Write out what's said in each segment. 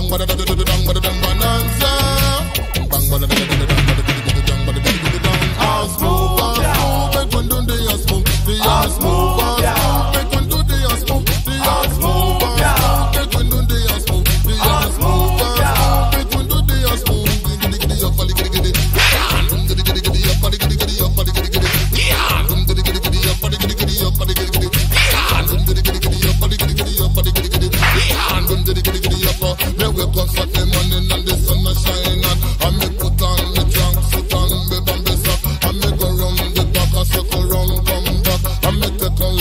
bang bang da da da bang bang da bonanza bang bada da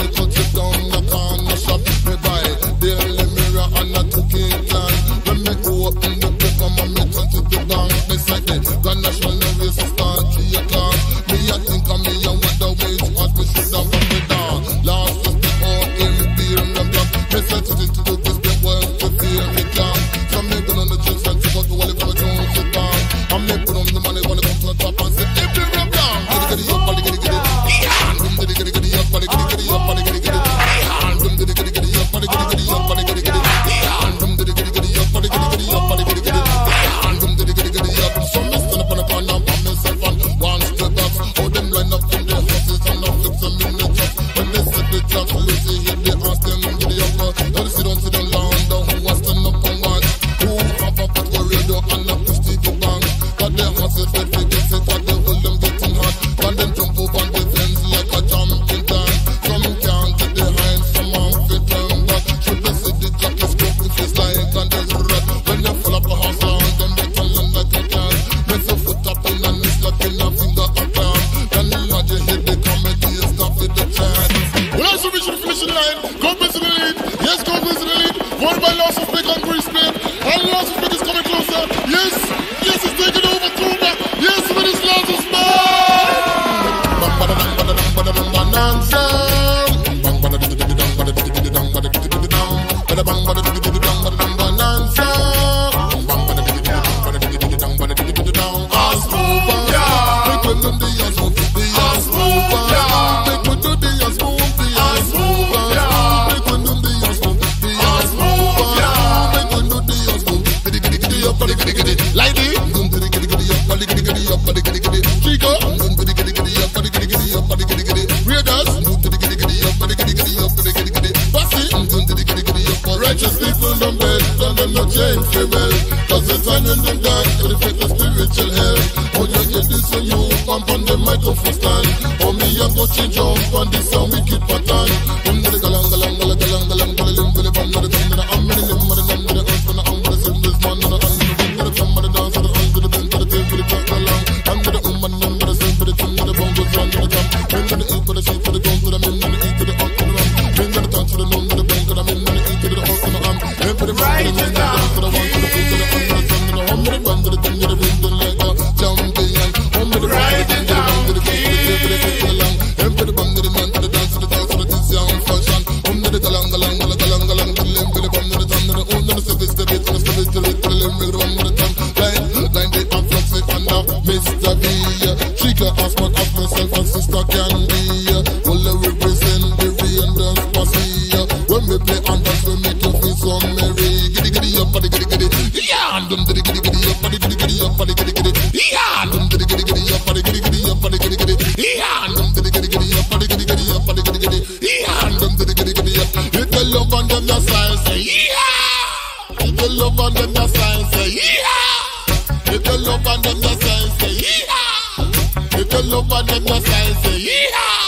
little trip down the corner. loco, loco, me taste of the child. time for well. Cause they sun in the dark will the spiritual health. Oh, you get this on you pump on the microphone stand. Oh, me, I go change up on this and wicked pattern. the right to the left, in, the right. giddy giddy up, giddy giddy up, giddy giddy giddy giddy giddy. Up, giddy giddy up, giddy giddy giddy giddy giddy up. Love say love say love say love say yeah.